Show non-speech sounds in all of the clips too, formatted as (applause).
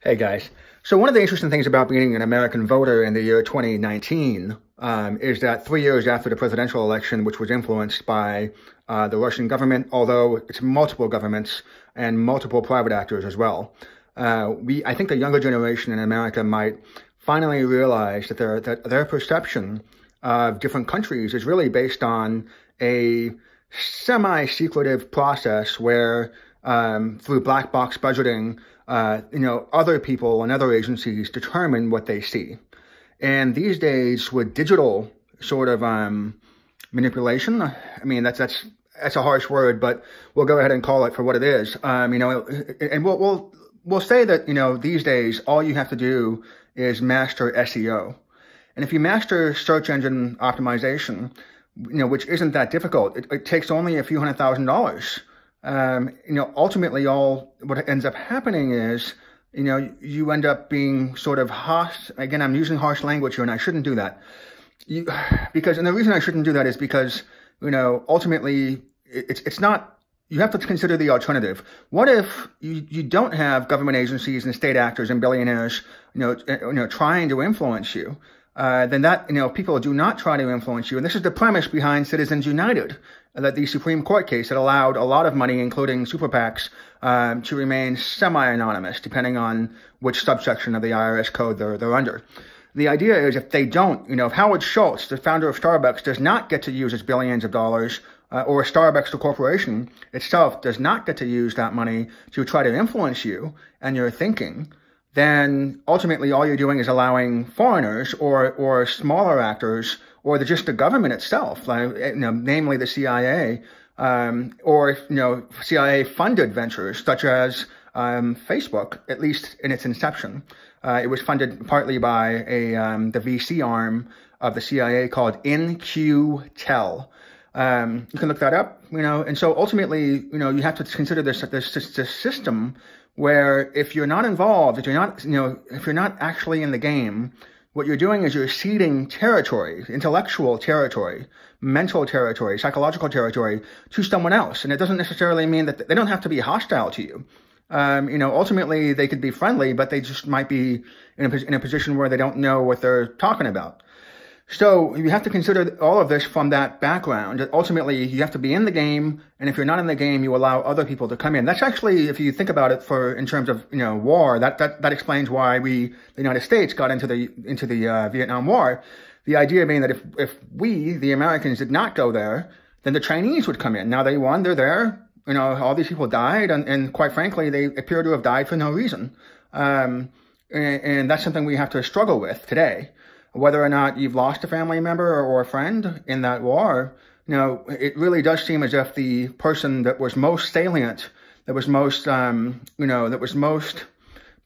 Hey guys. So one of the interesting things about being an American voter in the year 2019 um, is that three years after the presidential election, which was influenced by uh, the Russian government, although it's multiple governments and multiple private actors as well, uh, we I think the younger generation in America might finally realize that their that their perception of different countries is really based on a semi-secretive process where um, through black box budgeting uh, you know, other people and other agencies determine what they see. And these days, with digital sort of um, manipulation, I mean, that's that's that's a harsh word, but we'll go ahead and call it for what it is. Um, you know, and we'll we'll we'll say that you know these days all you have to do is master SEO, and if you master search engine optimization, you know, which isn't that difficult, it, it takes only a few hundred thousand dollars um, you know, ultimately all what ends up happening is, you know, you end up being sort of harsh. Again, I'm using harsh language here and I shouldn't do that. You, (sighs) because, and the reason I shouldn't do that is because, you know, ultimately it's, it's not, you have to consider the alternative. What if you, you don't have government agencies and state actors and billionaires, you know, you know, trying to influence you? Uh, then that, you know, people do not try to influence you. And this is the premise behind Citizens United, that the Supreme Court case that allowed a lot of money, including super PACs, um, to remain semi-anonymous, depending on which subsection of the IRS code they're, they're under. The idea is if they don't, you know, if Howard Schultz, the founder of Starbucks, does not get to use his billions of dollars, uh, or Starbucks, the corporation itself, does not get to use that money to try to influence you and your thinking, then ultimately all you're doing is allowing foreigners or, or smaller actors or the, just the government itself, like, you know, namely the CIA, um, or you know, CIA funded ventures such as um, Facebook, at least in its inception. Uh, it was funded partly by a um, the VC arm of the CIA called In-Q-Tel. Um, you can look that up, you know, and so ultimately, you know, you have to consider this, this, this system where if you're not involved, if you're not, you know, if you're not actually in the game, what you're doing is you're ceding territory, intellectual territory, mental territory, psychological territory to someone else. And it doesn't necessarily mean that they don't have to be hostile to you. Um, you know, ultimately they could be friendly, but they just might be in a, in a position where they don't know what they're talking about. So you have to consider all of this from that background. Ultimately, you have to be in the game, and if you're not in the game, you allow other people to come in. That's actually, if you think about it, for in terms of you know war, that that that explains why we, the United States, got into the into the uh, Vietnam War. The idea being that if if we, the Americans, did not go there, then the Chinese would come in. Now they won, they're there. You know, all these people died, and, and quite frankly, they appear to have died for no reason. Um, and, and that's something we have to struggle with today whether or not you've lost a family member or a friend in that war, you know, it really does seem as if the person that was most salient, that was most, um, you know, that was most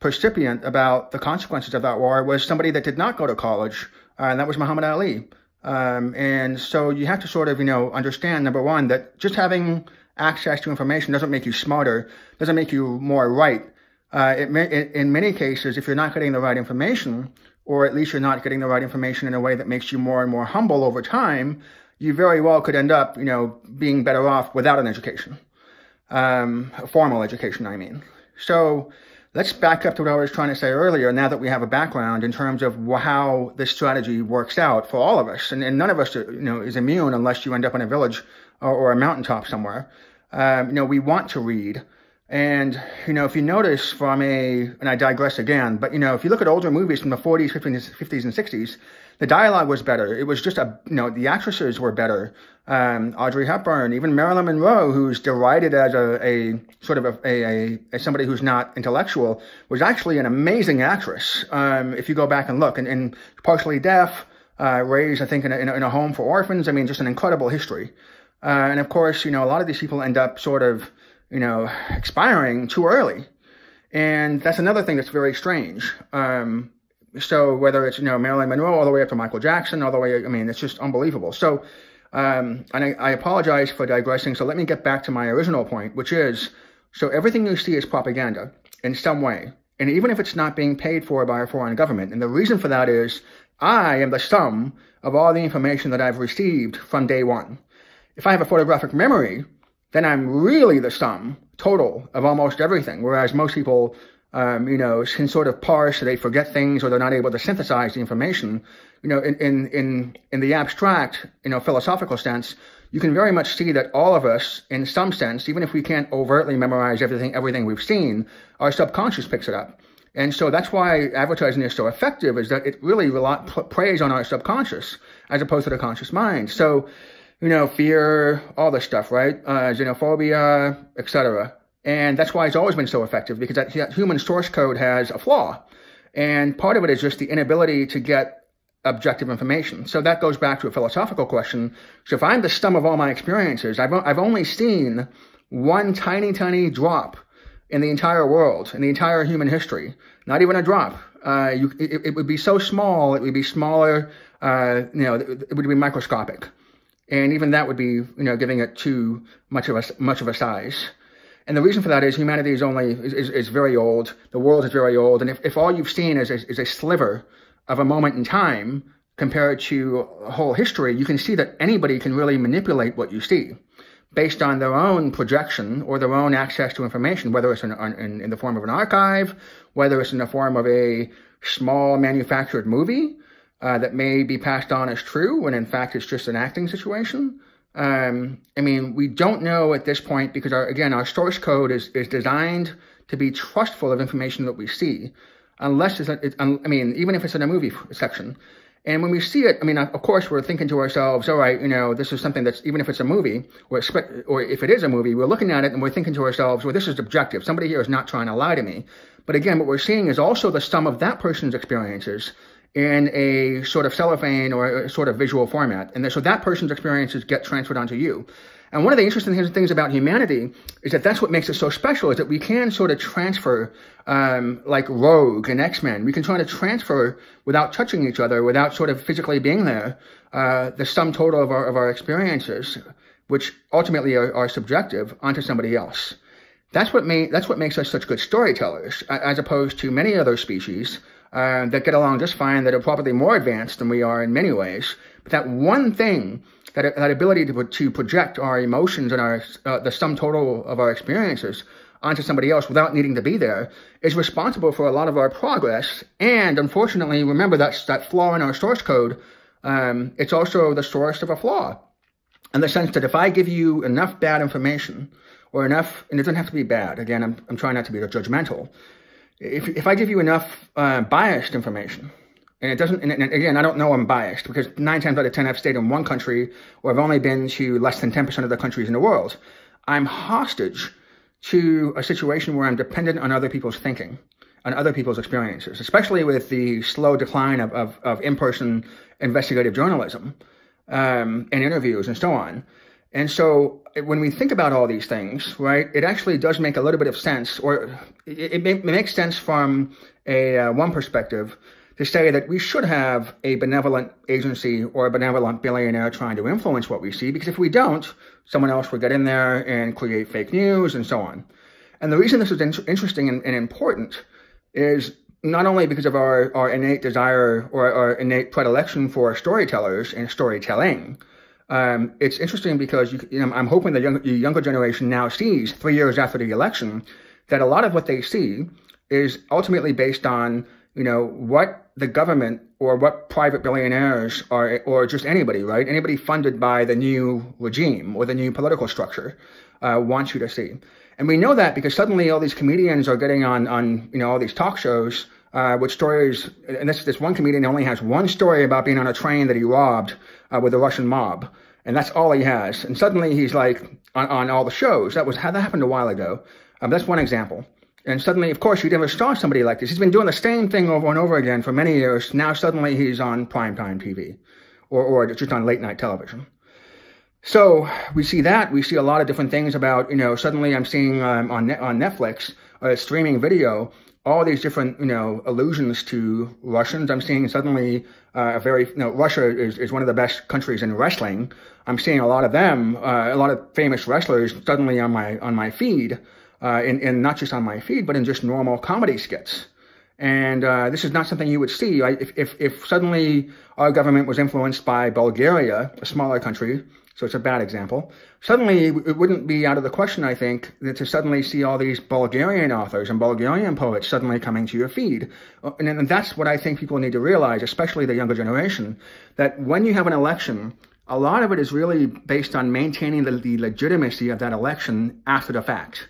percipient about the consequences of that war was somebody that did not go to college, uh, and that was Muhammad Ali. Um, and so you have to sort of, you know, understand, number one, that just having access to information doesn't make you smarter, doesn't make you more right. Uh, it it, in many cases, if you're not getting the right information, or at least you're not getting the right information in a way that makes you more and more humble over time, you very well could end up, you know, being better off without an education. Um, a formal education, I mean. So let's back up to what I was trying to say earlier, now that we have a background in terms of how this strategy works out for all of us. And, and none of us, you know, is immune unless you end up in a village or, or a mountaintop somewhere. Um, you know, we want to read. And, you know, if you notice from a, and I digress again, but, you know, if you look at older movies from the 40s, 50s, 50s and 60s, the dialogue was better. It was just a, you know, the actresses were better. Um, Audrey Hepburn, even Marilyn Monroe, who's derided as a, a sort of a, a, a, somebody who's not intellectual, was actually an amazing actress. Um, if you go back and look, and, and partially deaf, uh, raised, I think, in a, in in a home for orphans. I mean, just an incredible history. Uh, and of course, you know, a lot of these people end up sort of, you know, expiring too early. And that's another thing that's very strange. Um, so whether it's, you know, Marilyn Monroe all the way up to Michael Jackson, all the way, I mean, it's just unbelievable. So, um, and I, I apologize for digressing. So let me get back to my original point, which is, so everything you see is propaganda in some way. And even if it's not being paid for by a foreign government. And the reason for that is I am the sum of all the information that I've received from day one. If I have a photographic memory, then I'm really the sum total of almost everything. Whereas most people, um, you know, can sort of parse, they forget things, or they're not able to synthesize the information. You know, in, in, in, in the abstract, you know, philosophical sense, you can very much see that all of us, in some sense, even if we can't overtly memorize everything, everything we've seen, our subconscious picks it up. And so that's why advertising is so effective, is that it really preys on our subconscious as opposed to the conscious mind. So, you know, fear, all this stuff, right? Uh, xenophobia, etc. And that's why it's always been so effective because that, that human source code has a flaw. And part of it is just the inability to get objective information. So that goes back to a philosophical question. So if I'm the sum of all my experiences, I've, I've only seen one tiny, tiny drop in the entire world, in the entire human history. Not even a drop. Uh, you, it, it, would be so small, it would be smaller, uh, you know, it would be microscopic. And even that would be, you know, giving it too much of a, much of a size. And the reason for that is humanity is only, is, is, very old. The world is very old. And if, if all you've seen is, is, is a sliver of a moment in time compared to a whole history, you can see that anybody can really manipulate what you see based on their own projection or their own access to information, whether it's in, in, in, the form of an archive, whether it's in the form of a small manufactured movie uh, that may be passed on as true when in fact it's just an acting situation. Um, I mean, we don't know at this point because, our, again, our source code is, is designed to be trustful of information that we see, unless it's, a, I mean, even if it's in a movie section. And when we see it, I mean, of course, we're thinking to ourselves, all right, you know, this is something that's, even if it's a movie, or, or if it is a movie, we're looking at it and we're thinking to ourselves, well, this is objective. Somebody here is not trying to lie to me. But again, what we're seeing is also the sum of that person's experiences in a sort of cellophane or a sort of visual format. And so that person's experiences get transferred onto you. And one of the interesting things about humanity is that that's what makes it so special is that we can sort of transfer, um, like Rogue and X-Men, we can try to transfer without touching each other, without sort of physically being there, uh, the sum total of our, of our experiences, which ultimately are, are subjective, onto somebody else. That's what, may, that's what makes us such good storytellers, as opposed to many other species uh, that get along just fine, that are probably more advanced than we are in many ways. But that one thing that, that ability to, to project our emotions and our, uh, the sum total of our experiences onto somebody else without needing to be there is responsible for a lot of our progress. And unfortunately, remember that's that flaw in our source code. Um, it's also the source of a flaw in the sense that if I give you enough bad information or enough, and it doesn't have to be bad. Again, I'm, I'm trying not to be judgmental. If, if I give you enough uh, biased information, and it doesn't, and, again, I don't know I'm biased because nine times out of 10 I've stayed in one country or I've only been to less than 10% of the countries in the world. I'm hostage to a situation where I'm dependent on other people's thinking, on other people's experiences, especially with the slow decline of, of, of in-person investigative journalism um, and interviews and so on. And so when we think about all these things, right, it actually does make a little bit of sense, or it, it makes sense from a uh, one perspective to say that we should have a benevolent agency or a benevolent billionaire trying to influence what we see, because if we don't, someone else will get in there and create fake news and so on. And the reason this is in interesting and, and, important is not only because of our, our innate desire or our innate predilection for storytellers and storytelling. Um, it's interesting because you, you know, I'm hoping the, young, the younger generation now sees, three years after the election, that a lot of what they see is ultimately based on you know, what the government or what private billionaires are, or just anybody, right? Anybody funded by the new regime or the new political structure uh, wants you to see. And we know that because suddenly all these comedians are getting on, on you know, all these talk shows uh, with stories. And this, this one comedian only has one story about being on a train that he robbed uh, with a Russian mob. And that's all he has. And suddenly he's like on, on all the shows. That was how that happened a while ago. Um, that's one example. And suddenly, of course, you never saw somebody like this. He's been doing the same thing over and over again for many years. Now suddenly he's on primetime TV or, or just on late night television. So we see that. We see a lot of different things about, you know, suddenly I'm seeing um, on, on Netflix, a streaming video, all these different, you know, allusions to Russians. I'm seeing suddenly uh, a very, you know, Russia is, is one of the best countries in wrestling. I'm seeing a lot of them, uh, a lot of famous wrestlers suddenly on my, on my feed uh, in not just on my feed, but in just normal comedy skits. And uh, this is not something you would see. If, if, if suddenly our government was influenced by Bulgaria, a smaller country, so it's a bad example. Suddenly, it wouldn't be out of the question, I think, to suddenly see all these Bulgarian authors and Bulgarian poets suddenly coming to your feed. Uh, and, and that's what I think people need to realize, especially the younger generation, that when you have an election, a lot of it is really based on maintaining the, the legitimacy of that election after the fact.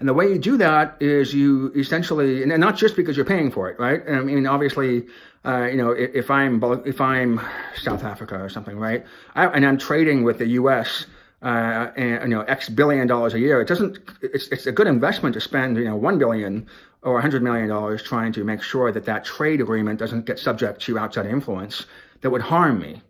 And the way you do that is you essentially, and not just because you're paying for it, right? I mean, obviously, uh, you know, if, I'm if I'm South Africa or something, right, I, and I'm trading with the U.S. Uh, and you know X billion dollars a year, it doesn't. It's it's a good investment to spend you know one billion or a hundred million dollars trying to make sure that that trade agreement doesn't get subject to outside influence that would harm me.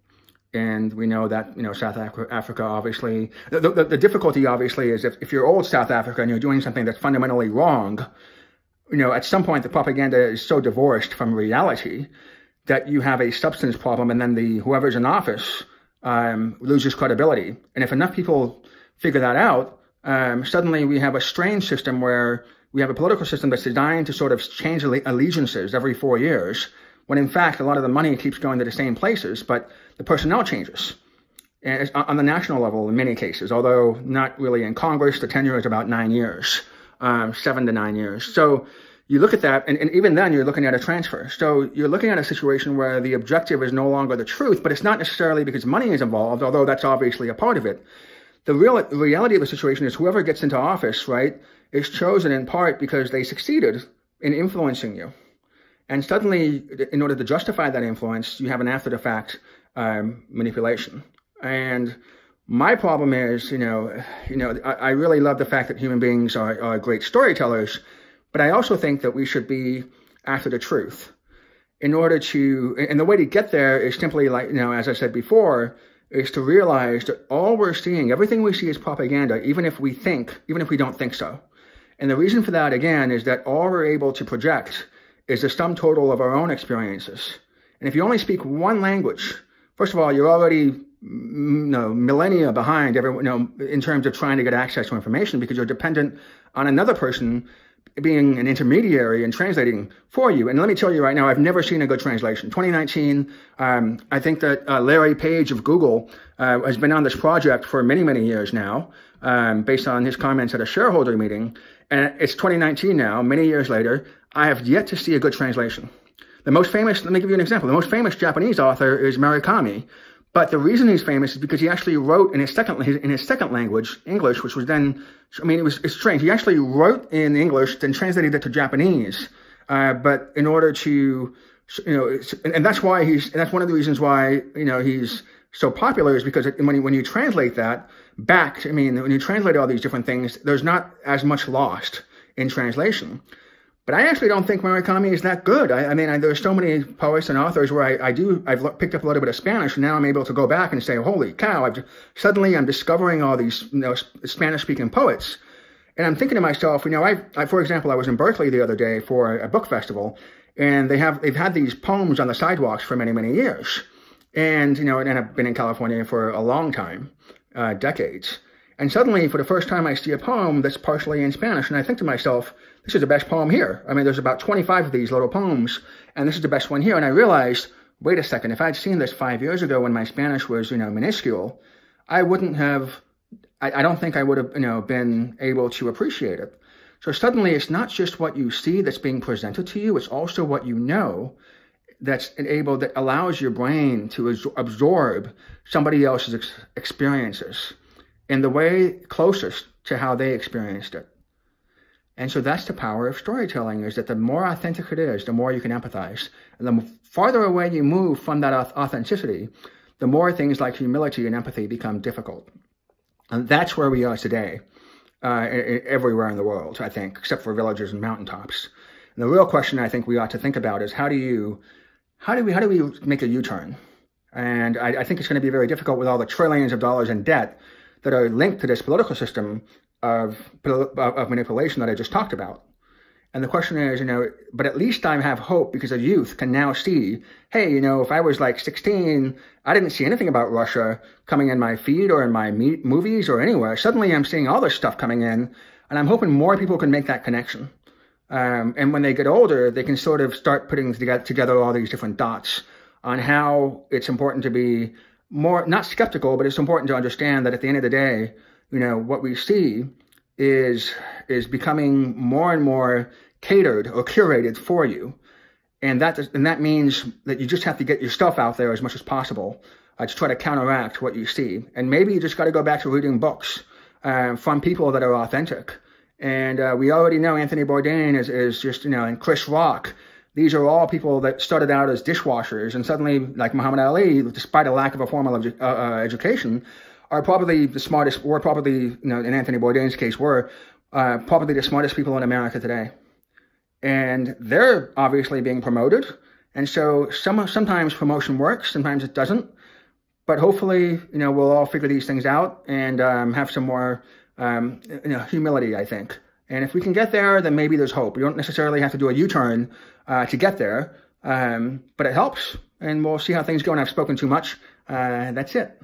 And we know that, you know, South Africa, obviously, the, the, the, difficulty obviously is if, if you're old South Africa and you're doing something that's fundamentally wrong, you know, at some point the propaganda is so divorced from reality that you have a substance problem and then the whoever's in office um, loses credibility. And if enough people figure that out, um, suddenly we have a strange system where we have a political system that's designed to sort of change allegiances every four years, when in fact a lot of the money keeps going to the same places, but the personnel changes. And on the national level in many cases, although not really in Congress, the tenure is about nine years, um, seven to nine years. So you look at that, and, and, even then you're looking at a transfer. So you're looking at a situation where the objective is no longer the truth, but it's not necessarily because money is involved, although that's obviously a part of it. The real reality of the situation is whoever gets into office, right, is chosen in part because they succeeded in influencing you. And suddenly, in order to justify that influence, you have an after the fact um, manipulation. And my problem is, you know, you know, I, I, really love the fact that human beings are, are great storytellers, but I also think that we should be after the truth in order to, and the way to get there is simply like, you know, as I said before, is to realize that all we're seeing, everything we see is propaganda, even if we think, even if we don't think so. And the reason for that, again, is that all we're able to project is the sum total of our own experiences. And if you only speak one language, first of all, you're already mm, you know, millennia behind everyone, you know, in terms of trying to get access to information because you're dependent on another person being an intermediary and translating for you. And let me tell you right now, I've never seen a good translation. 2019, um, I think that uh, Larry Page of Google uh, has been on this project for many, many years now, um, based on his comments at a shareholder meeting. And it's 2019 now, many years later. I have yet to see a good translation. The most famous, let me give you an example. The most famous Japanese author is Murakami. But the reason he's famous is because he actually wrote in his second in his second language, English, which was then, I mean, it was it's strange. He actually wrote in English, then translated it to Japanese. Uh, but in order to, you know, and that's why he's, and that's one of the reasons why, you know, he's so popular is because when you, when you translate that back, I mean, when you translate all these different things, there's not as much lost in translation. But I actually don't think Murakami is that good. I, I mean, I, there's so many poets and authors where I, I, do, I've picked up a little bit of Spanish, and now I'm able to go back and say, holy cow, I've, suddenly I'm discovering all these you know, Spanish-speaking poets. And I'm thinking to myself, you know, I, I, for example, I was in Berkeley the other day for a book festival, and they have, they've had these poems on the sidewalks for many, many years. And, you know, and I've been in California for a long time, uh, decades. And suddenly, for the first time, I see a poem that's partially in Spanish, and I think to myself, this is the best poem here. I mean, there's about 25 of these little poems, and this is the best one here. And I realized, wait a second, if I'd seen this five years ago when my Spanish was, you know, minuscule, I wouldn't have, I, I don't think I would have, you know, been able to appreciate it. So suddenly it's not just what you see that's being presented to you, it's also what you know that's enabled that allows your brain to absorb somebody else's ex experiences in the way closest to how they experienced it. And so that's the power of storytelling is that the more authentic it is, the more you can empathize. And the farther away you move from that authenticity, the more things like humility and empathy become difficult. And that's where we are today, uh, everywhere in the world, I think, except for villages and mountaintops. And the real question I think we ought to think about is how do you, how do we, how do we make a U-turn? And I, I think it's going to be very difficult with all the trillions of dollars in debt that are linked to this political system of, of manipulation that I just talked about. And the question is, you know, but at least I have hope because a youth can now see, hey, you know, if I was like 16, I didn't see anything about Russia coming in my feed or in my movies or anywhere. Suddenly I'm seeing all this stuff coming in, and I'm hoping more people can make that connection. Um, and when they get older, they can sort of start putting together all these different dots on how it's important to be more, not skeptical, but it's important to understand that at the end of the day, you know, what we see is, is becoming more and more catered or curated for you. And that, and that means that you just have to get your stuff out there as much as possible uh, to try to counteract what you see. And maybe you just got to go back to reading books uh, from people that are authentic. And uh, we already know Anthony Bourdain is, is just, you know, and Chris Rock. These are all people that started out as dishwashers and suddenly, like Muhammad Ali, despite a lack of a formal edu uh, uh, education, are probably the smartest, or probably, you know, in Anthony Bourdain's case, were uh, probably the smartest people in America today. And they're obviously being promoted. And so some, sometimes promotion works, sometimes it doesn't. But hopefully, you know, we'll all figure these things out and um, have some more um, you know, humility, I think. And if we can get there, then maybe there's hope. You don't necessarily have to do a U-turn uh, to get there, um, but it helps. And we'll see how things go. And I've spoken too much. Uh, that's it.